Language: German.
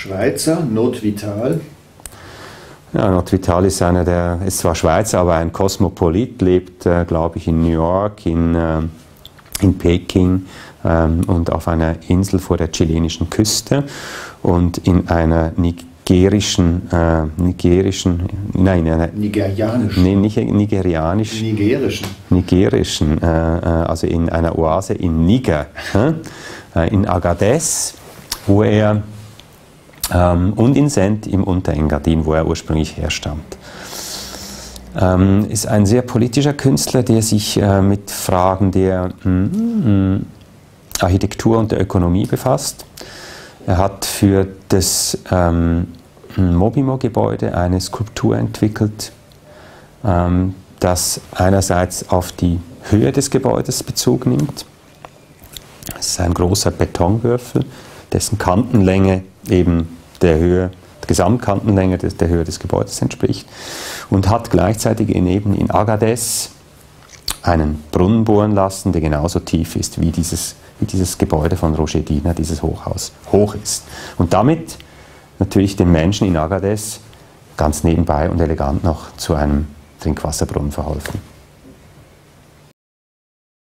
Schweizer, Notvital. Ja, Notvital ist einer der, ist zwar Schweizer, aber ein Kosmopolit, lebt, äh, glaube ich, in New York, in, äh, in Peking ähm, und auf einer Insel vor der chilenischen Küste und in einer nigerischen, äh, nigerischen, nein, einer, nigerianischen, nee, nicht nigerianisch, nigerischen, nigerischen, äh, äh, also in einer Oase in Niger, äh, in Agadez, wo er ähm, und in Sent im Unterengadin, wo er ursprünglich herstammt. Ähm, ist ein sehr politischer Künstler, der sich äh, mit Fragen der mm, Architektur und der Ökonomie befasst. Er hat für das ähm, Mobimo-Gebäude eine Skulptur entwickelt, ähm, das einerseits auf die Höhe des Gebäudes Bezug nimmt. Es ist ein großer Betonwürfel, dessen Kantenlänge eben der Höhe, der Gesamtkantenlänge des, der Höhe des Gebäudes entspricht und hat gleichzeitig in, eben in Agadez einen Brunnen bohren lassen, der genauso tief ist wie dieses, wie dieses Gebäude von Roger Diener, dieses Hochhaus, hoch ist. Und damit natürlich den Menschen in Agadez ganz nebenbei und elegant noch zu einem Trinkwasserbrunnen verholfen.